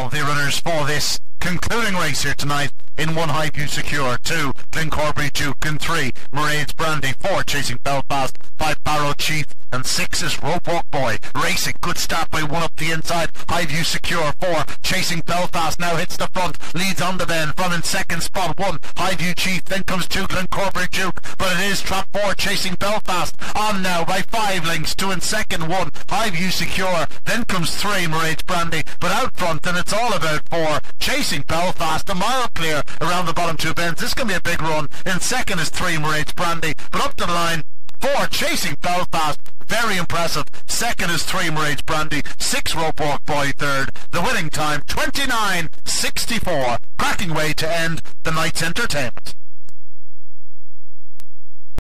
well, the runners for this concluding race here tonight in one Highview Secure, two Glencorbury Duke, and three Mairead's Brandy, four chasing Belfast, five Barrow Chief, and six is Rope Walk Good start by one up the inside, Highview Secure, four. Chasing Belfast, now hits the front, leads on the bend, from in second spot, one. Highview Chief, then comes two Glencorbury Duke, but it is trap four. Chasing Belfast, on now by five lengths, two in second, one. Highview Secure, then comes three. Mairead's Brandy, but out front, and it's all about four. Chasing Belfast, a mile clear around the bottom two bends. This to be a big run. In second is three. Mairead's Brandy, but up the line, four chasing Belfast. Very impressive. Second is three Mairead's Brandy. Six Rope Walk Boy third. The winning time 29.64. Cracking way to end the night's entertainment.